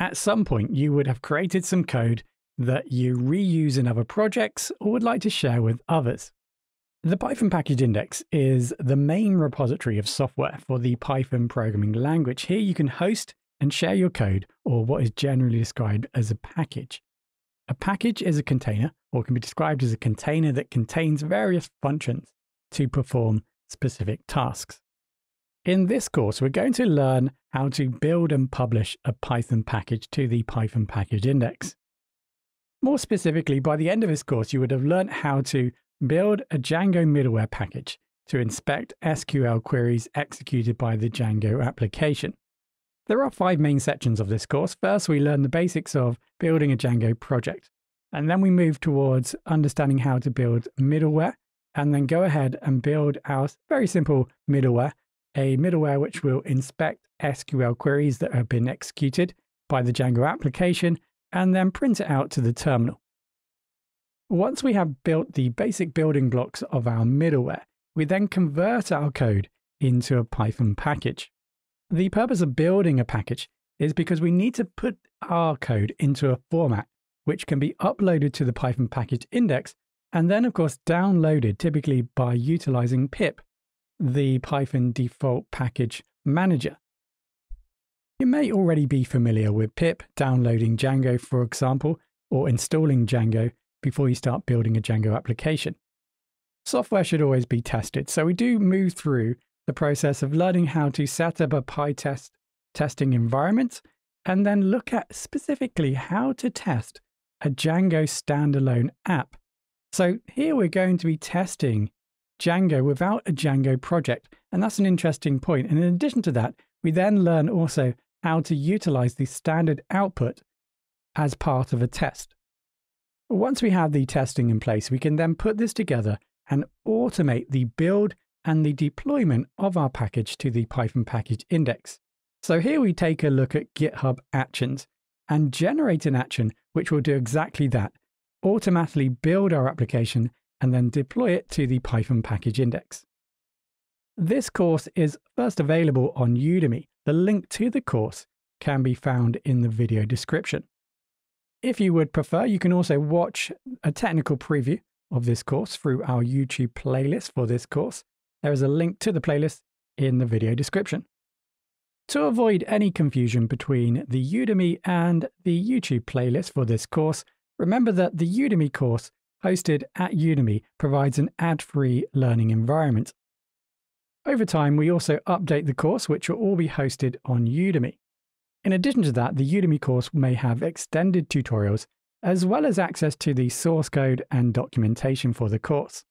at some point you would have created some code that you reuse in other projects or would like to share with others. The Python Package Index is the main repository of software for the Python programming language. Here you can host and share your code, or what is generally described as a package. A package is a container, or can be described as a container that contains various functions to perform specific tasks. In this course, we're going to learn how to build and publish a Python package to the Python Package Index. More specifically, by the end of this course, you would have learned how to build a Django middleware package to inspect SQL queries executed by the Django application. There are five main sections of this course. First, we learn the basics of building a Django project, and then we move towards understanding how to build middleware, and then go ahead and build our very simple middleware a middleware which will inspect SQL queries that have been executed by the Django application and then print it out to the terminal. Once we have built the basic building blocks of our middleware, we then convert our code into a Python package. The purpose of building a package is because we need to put our code into a format which can be uploaded to the Python package index and then, of course, downloaded typically by utilizing pip the Python default package manager. You may already be familiar with pip, downloading Django, for example, or installing Django before you start building a Django application. Software should always be tested, so we do move through the process of learning how to set up a PyTest testing environment and then look at specifically how to test a Django standalone app. So here we're going to be testing Django without a Django project. And that's an interesting point. And in addition to that, we then learn also how to utilize the standard output as part of a test. Once we have the testing in place, we can then put this together and automate the build and the deployment of our package to the Python package index. So here we take a look at GitHub Actions and generate an action which will do exactly that, automatically build our application and then deploy it to the Python package index. This course is first available on Udemy. The link to the course can be found in the video description. If you would prefer, you can also watch a technical preview of this course through our YouTube playlist for this course. There is a link to the playlist in the video description. To avoid any confusion between the Udemy and the YouTube playlist for this course, remember that the Udemy course hosted at Udemy provides an ad-free learning environment. Over time, we also update the course, which will all be hosted on Udemy. In addition to that, the Udemy course may have extended tutorials, as well as access to the source code and documentation for the course.